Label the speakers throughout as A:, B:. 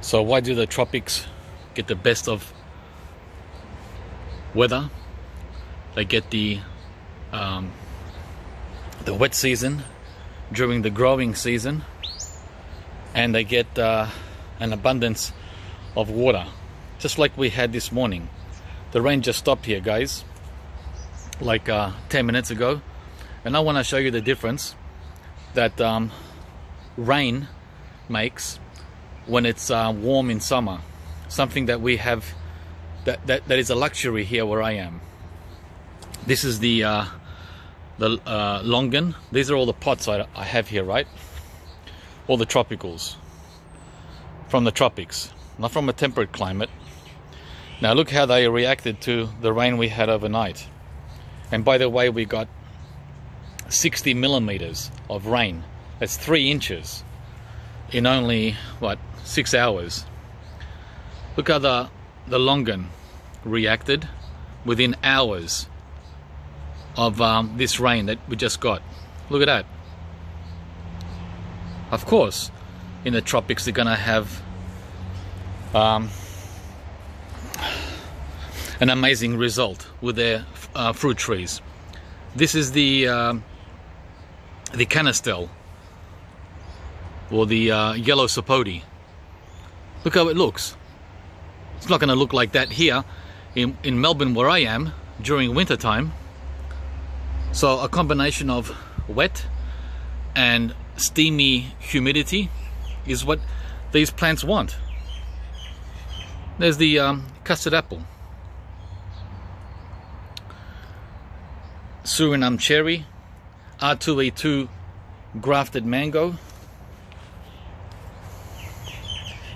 A: So why do the tropics get the best of weather? They get the um, the wet season during the growing season, and they get uh, an abundance of water, just like we had this morning. The rain just stopped here, guys, like uh, 10 minutes ago, and I want to show you the difference that um, rain makes when it's uh, warm in summer. Something that we have that, that, that is a luxury here where I am. This is the uh, the uh, longan. These are all the pots I, I have here, right? All the tropicals from the tropics, not from a temperate climate. Now look how they reacted to the rain we had overnight. And by the way, we got 60 millimeters of rain. That's three inches in only what six hours. Look how the the longan reacted within hours of um, this rain that we just got. Look at that. Of course, in the tropics they're gonna have um, an amazing result with their uh, fruit trees. This is the um, the canistel or the uh, yellow sapote. Look how it looks. It's not going to look like that here in, in Melbourne where I am during winter time. So a combination of wet and steamy humidity is what these plants want. There's the um, custard apple. Suriname cherry, R2E2 grafted mango.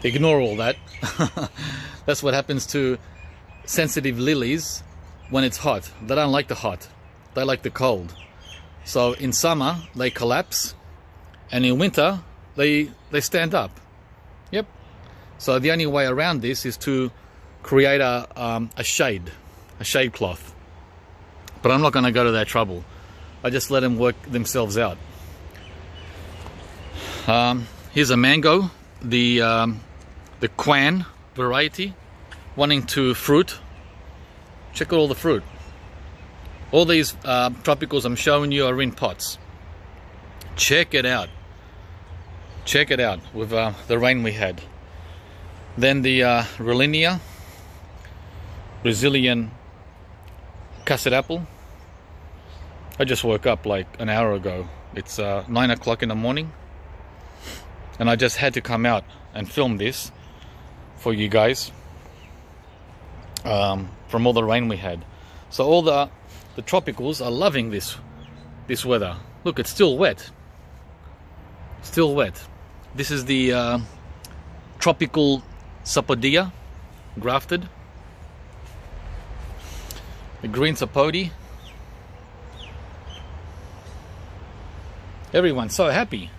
A: Ignore all that. That's what happens to sensitive lilies when it's hot. They don't like the hot. They like the cold. So in summer they collapse and in winter they they stand up. Yep. So the only way around this is to create a um, a shade, a shade cloth. But I'm not going to go to that trouble. I just let them work themselves out. Um, here's a mango, the um, the Quan variety, wanting to fruit. Check out all the fruit. All these uh, tropicals I'm showing you are in pots. Check it out. Check it out with uh, the rain we had. Then the uh, Rollinia, Brazilian custard apple. I just woke up like an hour ago. It's uh, 9 o'clock in the morning. And I just had to come out and film this for you guys um, from all the rain we had. So all the the tropicals are loving this this weather. Look, it's still wet. Still wet. This is the uh, tropical sapodilla grafted. The green sapote. Everyone's so happy.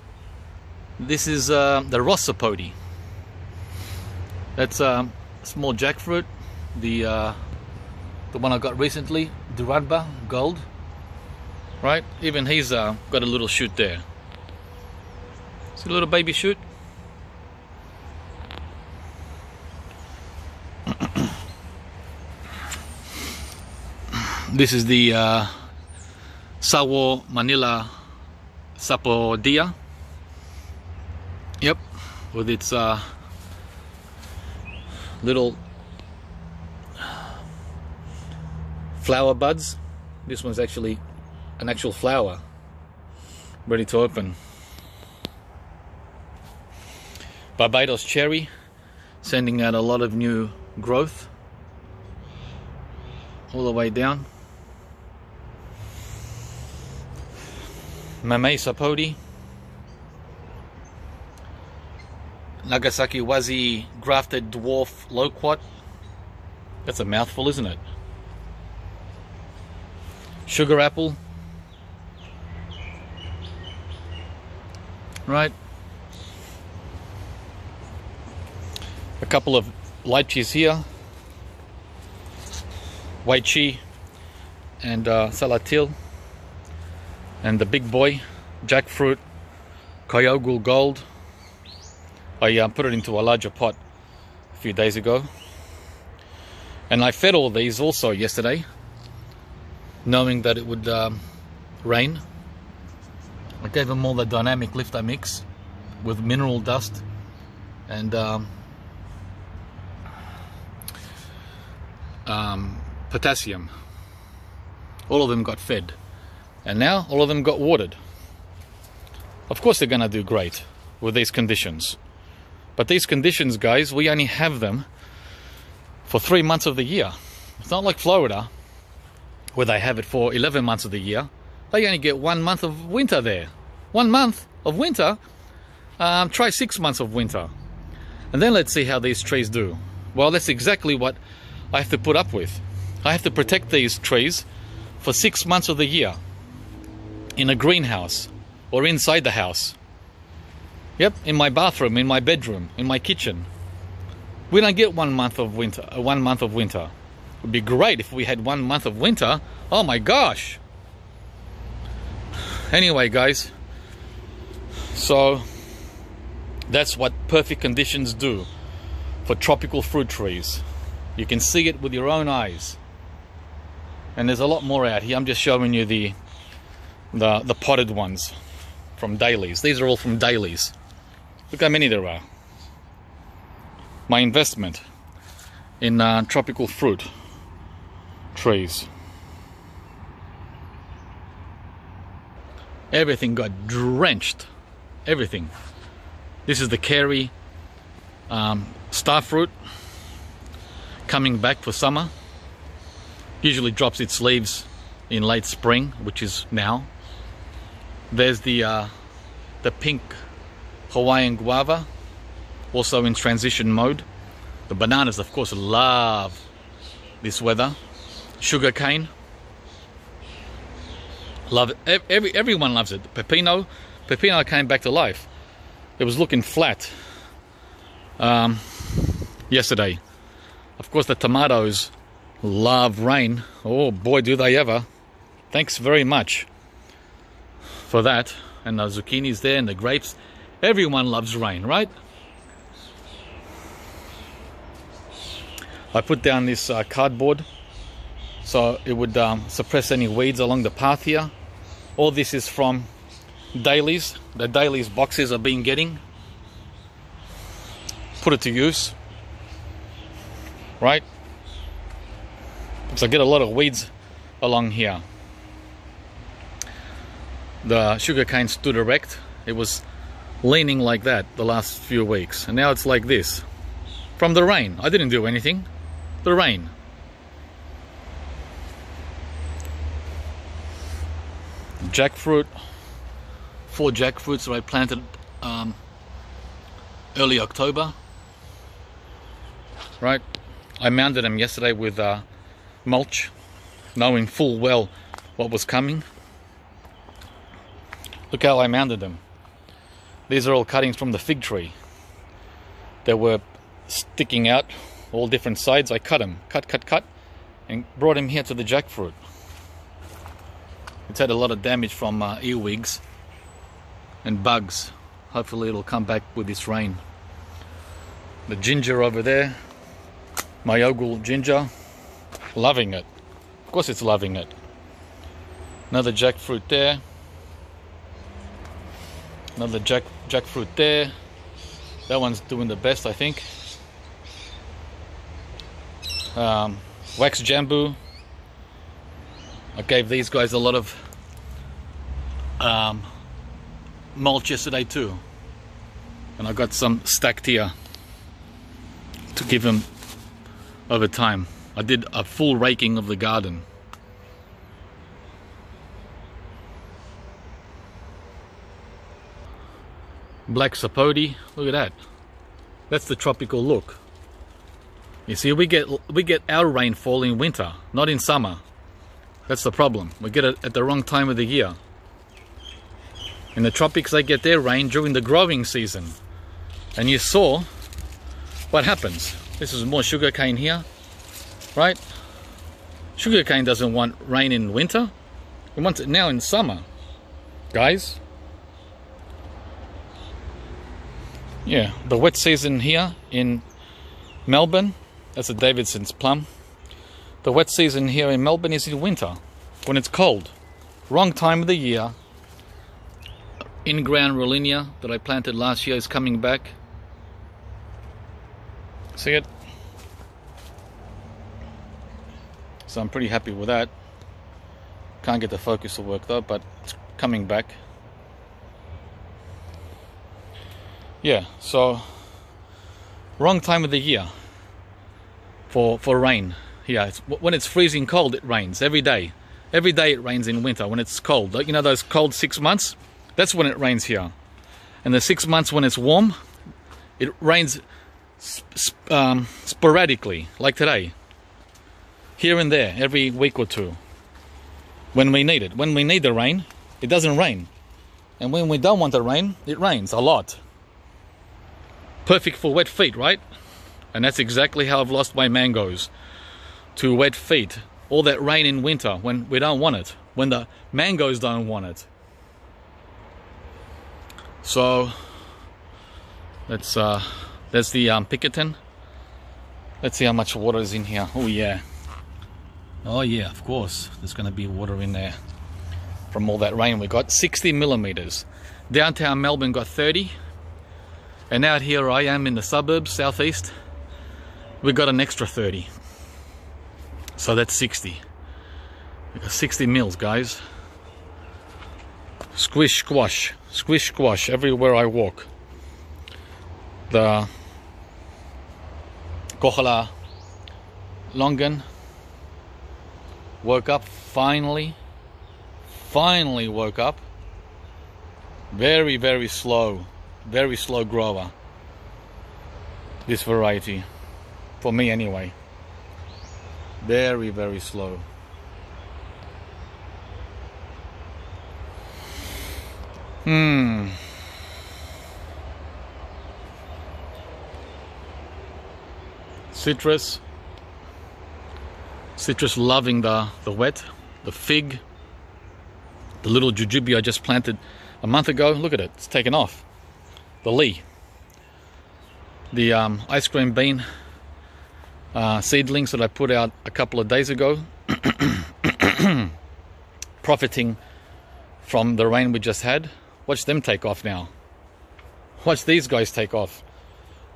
A: This is uh, the Ross sapote. That's a um, small jackfruit. The uh, the one I got recently, Durandba Gold. Right, even he's uh, got a little shoot there. See a little baby shoot? this is the uh, Sawo Manila Sapodilla. Yep, with its uh, little flower buds. This one's actually an actual flower ready to open. Barbados cherry sending out a lot of new growth all the way down. Mamey sapote Nagasaki Wase grafted dwarf loquat. That's a mouthful, isn't it? Sugar apple. Right. A couple of lychees here. Waichi and uh, Salathiel. And the big boy, jackfruit, Kyogle Gold. I uh, put it into a larger pot a few days ago. And I fed all these also yesterday, knowing that it would um, rain. I gave them all the dynamic lift I mix with mineral dust and um, um, potassium. All of them got fed. And now all of them got watered. Of course they're going to do great with these conditions. But these conditions, guys, we only have them for three months of the year. It's not like Florida, where they have it for 11 months of the year. They only get one month of winter there. One month of winter. Um, try six months of winter. And then let's see how these trees do. Well, that's exactly what I have to put up with. I have to protect these trees for six months of the year in a greenhouse or inside the house. Yep, in my bathroom, in my bedroom, in my kitchen. We don't get one month of winter. Uh, one month of winter. It would be great if we had one month of winter. Oh my gosh! Anyway, guys. So that's what perfect conditions do for tropical fruit trees. You can see it with your own eyes. And there's a lot more out here. I'm just showing you the the, the potted ones from Daleys. These are all from Daleys. Look how many there are. My investment in uh, tropical fruit trees. Everything got drenched. Everything. This is the Kary um, star fruit coming back for summer. Usually drops its leaves in late spring, which is now. There's the uh, the pink Hawaiian guava, also in transition mode. The bananas, of course, love this weather. Sugar cane, love it. Every everyone loves it. Pepino, pepino came back to life. It was looking flat um, yesterday. Of course, the tomatoes love rain. Oh boy, do they ever! Thanks very much for that. And the zucchinis there and the grapes. Everyone loves rain, right? I put down this uh, cardboard so it would um, suppress any weeds along the path here. All this is from Daleys. The Daleys boxes I've been getting. Put it to use. Right? So I get a lot of weeds along here the sugarcane stood erect. It was leaning like that the last few weeks. And now it's like this. From the rain. I didn't do anything. The rain. Jackfruit. Four jackfruits that I planted um, early October. Right. I mounted them yesterday with uh, mulch, knowing full well what was coming. Look how I mounted them. These are all cuttings from the fig tree that were sticking out all different sides. I cut them, cut, cut, cut, and brought them here to the jackfruit. It's had a lot of damage from uh, earwigs and bugs. Hopefully it'll come back with this rain. The ginger over there, Myoga ginger, loving it. Of course it's loving it. Another jackfruit there. Another jack jackfruit there. That one's doing the best, I think. Um, wax jambu. I gave these guys a lot of um, mulch yesterday too. And I got some stacked here to give them over time. I did a full raking of the garden. Black sapote. Look at that. That's the tropical look. You see, we get we get our rainfall in winter, not in summer. That's the problem. We get it at the wrong time of the year. In the tropics, they get their rain during the growing season. And you saw what happens. This is more sugarcane here, right? Sugarcane doesn't want rain in winter. It wants it now in summer. Guys, yeah, the wet season here in Melbourne, that's a Davidson's plum. The wet season here in Melbourne is in winter, when it's cold. Wrong time of the year. In-ground Rollinia that I planted last year is coming back. See it? So I'm pretty happy with that. Can't get the focus to work though, but it's coming back. Yeah, so wrong time of the year for for rain. Yeah, it's, when it's freezing cold, it rains every day. Every day it rains in winter when it's cold. You know those cold six months? That's when it rains here. And the six months when it's warm, it rains sp um, sporadically, like today. Here and there, every week or two. When we need it. When we need the rain, it doesn't rain. And when we don't want the rain, it rains a lot. Perfect for wet feet, right? And that's exactly how I've lost my mangoes. To wet feet. All that rain in winter when we don't want it. When the mangoes don't want it. So, let's, uh, there's the um, Picatinny. Let's see how much water is in here. Oh yeah. Oh yeah, of course. There's going to be water in there from all that rain we got. 60 millimeters. Downtown Melbourne got 30. And out here I am in the suburbs, southeast. We got an extra 30. So that's 60. We got 60 mils, guys. Squish squash. Squish squash everywhere I walk. The Kohala Longan woke up finally. Finally woke up. Very, very slow very slow grower this variety for me anyway. Very very slow. Hmm. Citrus. Citrus loving the the wet the fig the little jujube I just planted a month ago. Look at it it's taken off the Lee. The um, ice cream bean uh, seedlings that I put out a couple of days ago, profiting from the rain we just had. Watch them take off now. Watch these guys take off.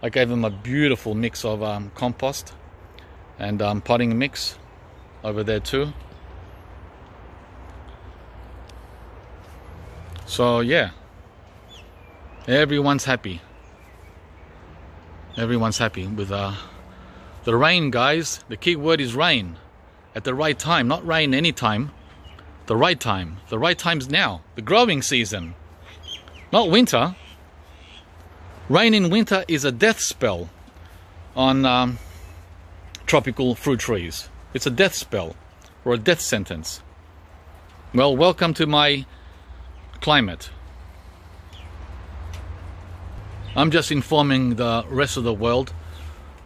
A: I gave them a beautiful mix of um, compost and um, potting mix over there too. So yeah, everyone's happy. Everyone's happy with uh, the rain guys. The key word is rain. At the right time not rain anytime. The right time. The right time's now. The growing season. Not winter. Rain in winter is a death spell on um, tropical fruit trees. It's a death spell or a death sentence. Well welcome to my climate I'm just informing the rest of the world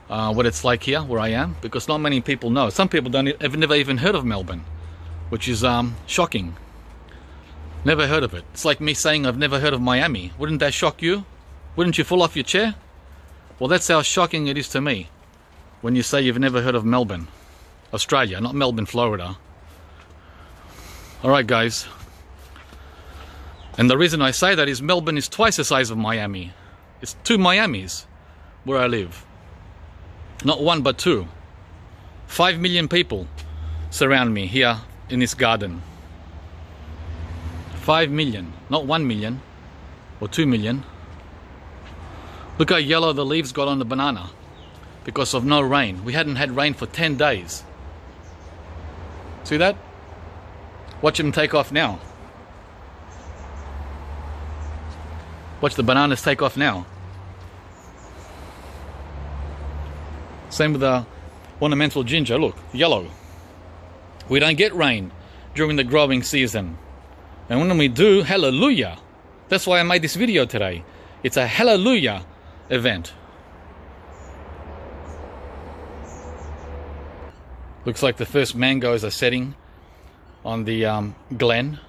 A: uh, what it's like here, where I am, because not many people know. Some people don't have never even heard of Melbourne, which is um, shocking. Never heard of it. It's like me saying I've never heard of Miami. Wouldn't that shock you? Wouldn't you fall off your chair? Well, that's how shocking it is to me when you say you've never heard of Melbourne, Australia, not Melbourne, Florida. All right, guys. And the reason I say that is Melbourne is twice the size of Miami. It's two Miamis where I live. Not one, but two. Five million people surround me here in this garden. Five million, not one million or two million. Look how yellow the leaves got on the banana because of no rain. We hadn't had rain for 10 days. See that? Watch them take off now. Watch the bananas take off now. Same with the ornamental ginger, look, yellow. We don't get rain during the growing season. And when we do, hallelujah. That's why I made this video today. It's a hallelujah event. Looks like the first mangoes are setting on the um, Glenn.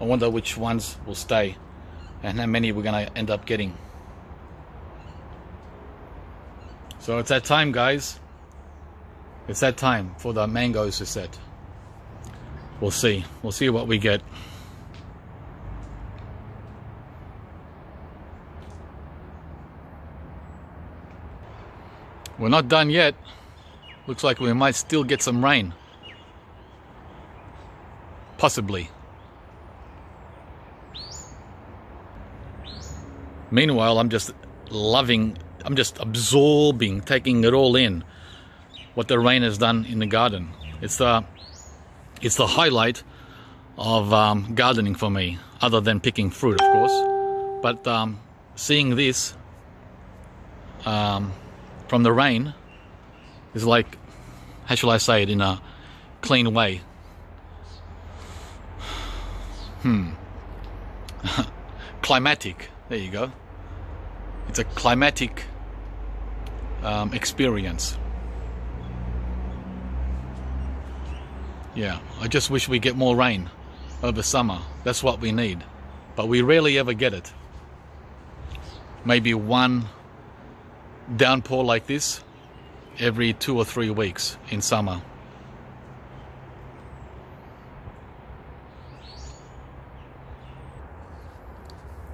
A: I wonder which ones will stay and how many we're going to end up getting. So it's that time, guys. It's that time for the mangoes to set. We'll see. We'll see what we get. We're not done yet. Looks like we might still get some rain. Possibly. Meanwhile, I'm just loving, I'm just absorbing, taking it all in. What the rain has done in the garden. It's the, it's the highlight of um, gardening for me, other than picking fruit, of course. But um, seeing this um, from the rain is like, how shall I say it in a clean way? Hmm. climatic. There you go. It's a climatic um, experience. Yeah, I just wish we get more rain over summer. That's what we need. But we rarely ever get it. Maybe one downpour like this every two or three weeks in summer.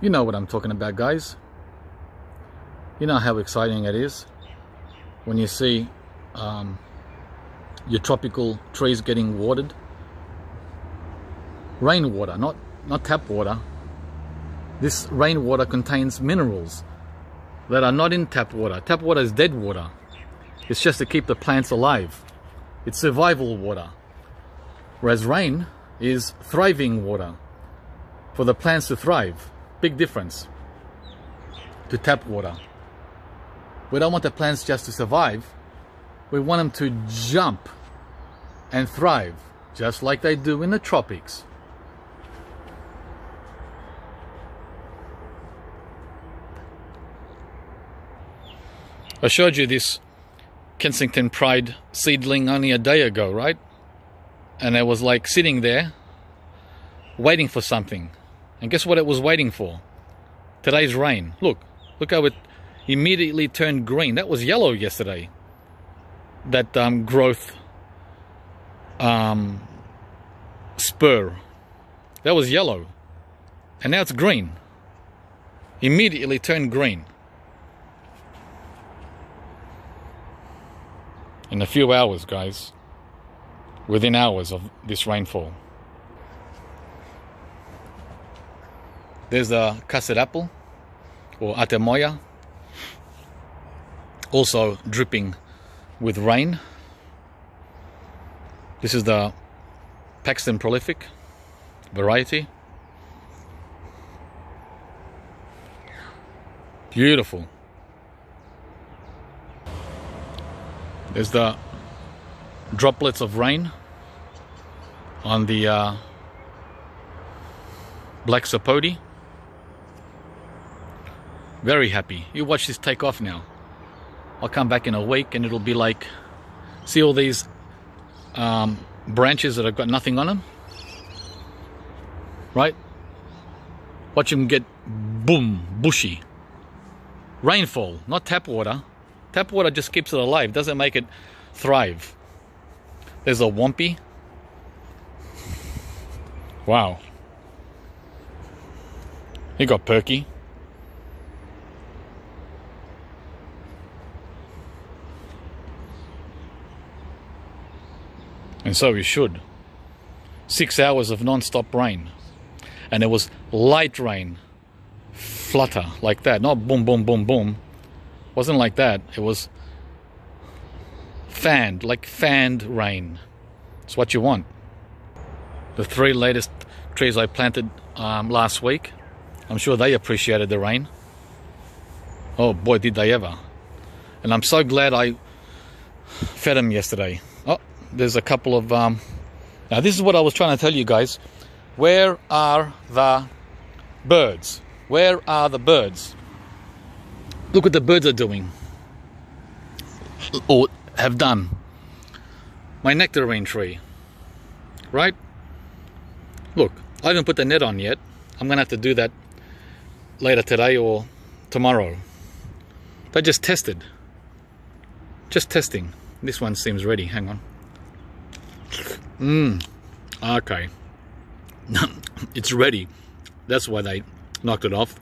A: You know what I'm talking about, guys. You know how exciting it is when you see um, your tropical trees getting watered. Rainwater, not, not tap water. This rainwater contains minerals that are not in tap water. Tap water is dead water. It's just to keep the plants alive. It's survival water. Whereas rain is thriving water for the plants to thrive. Big difference to tap water. We don't want the plants just to survive. We want them to jump and thrive, just like they do in the tropics. I showed you this Kensington Pride seedling only a day ago, right? And it was like sitting there waiting for something. And guess what it was waiting for? Today's rain. Look, look how it immediately turned green. That was yellow yesterday. That um, growth um, spur. That was yellow. And now it's green. Immediately turned green. In a few hours, guys. Within hours of this rainfall. There's the apple or atemoya, also dripping with rain. This is the Paxton Prolific variety. Beautiful. There's the droplets of rain on the uh, black sapote. Very happy. You watch this take off now. I'll come back in a week and it'll be like, see all these um, branches that have got nothing on them? Right? Watch them get boom, bushy. Rainfall, not tap water. Tap water just keeps it alive, doesn't make it thrive. There's a wumpy. Wow. He got perky. And so you should. Six hours of non-stop rain. And it was light rain. Flutter like that. Not boom, boom, boom, boom. Wasn't like that. It was fanned, like fanned rain. It's what you want. The three latest trees I planted um, last week, I'm sure they appreciated the rain. Oh boy, did they ever. And I'm so glad I fed them yesterday there's a couple of um, now this is what I was trying to tell you guys. Where are the birds? Where are the birds? Look what the birds are doing. Or have done. My nectarine tree. Right? Look I haven't put the net on yet. I'm gonna have to do that later today or tomorrow. They just tested. Just testing. This one seems ready. Hang on. Mmm. Okay. it's ready. That's why they knocked it off.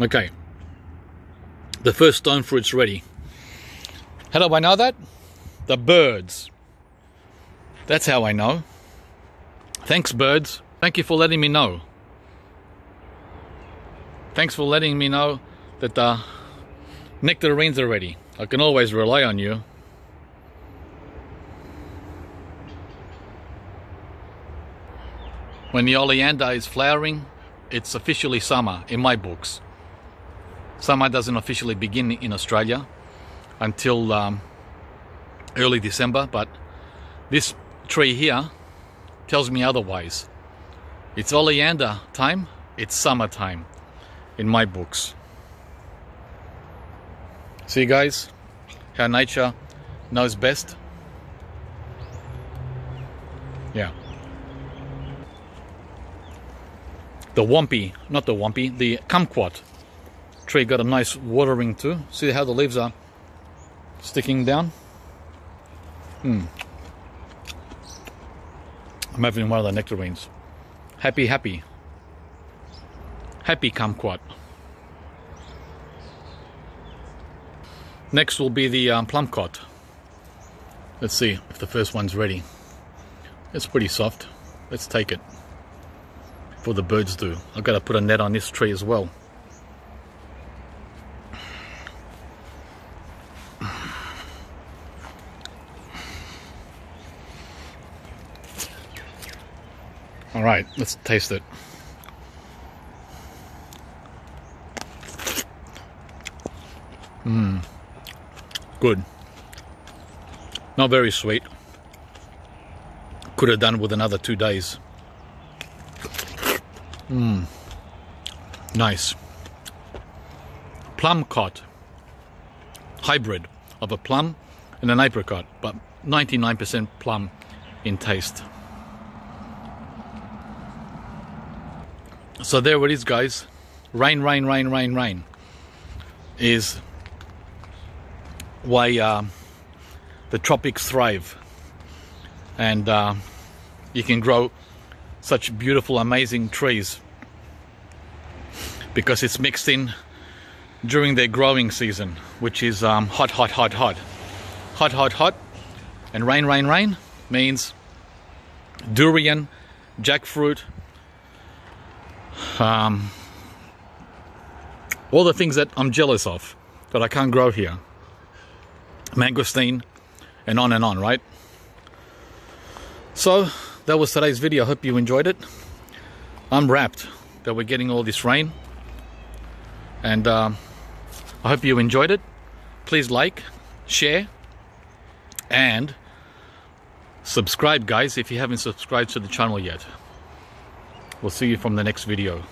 A: Okay. The first stone fruit's ready. How do I know that? The birds. That's how I know. Thanks, birds. Thank you for letting me know. Thanks for letting me know that the nectarines are ready. I can always rely on you. When the oleander is flowering, it's officially summer in my books. Summer doesn't officially begin in Australia until um, early December, but this tree here tells me otherwise. It's oleander time, it's summertime in my books. See guys, how nature knows best? Yeah. The wampy, not the wampy, the kumquat tree got a nice watering too. See how the leaves are sticking down? Hmm. I'm having one of the nectarines. Happy, happy. Happy kumquat. Next will be the um, plumcot. Let's see if the first one's ready. It's pretty soft. Let's take it. Before the birds do. I've got to put a net on this tree as well. All right, let's taste it. Mmm. Good. Not very sweet. Could have done with another two days. Mmm. Nice. Plum Plumcot. Hybrid of a plum and an apricot, but 99% plum in taste. So there it is, guys. Rain, rain, rain, rain, rain is why uh, the tropics thrive. And uh, you can grow such beautiful, amazing trees because it's mixed in during their growing season, which is um, hot, hot, hot, hot. Hot, hot, hot. And rain, rain, rain means durian, jackfruit, um, all the things that I'm jealous of that I can't grow here. Mangosteen, and on and on, right? So, that was today's video. I hope you enjoyed it. I'm wrapped that we're getting all this rain. And um, I hope you enjoyed it. Please like, share, and subscribe, guys, if you haven't subscribed to the channel yet. We'll see you from the next video.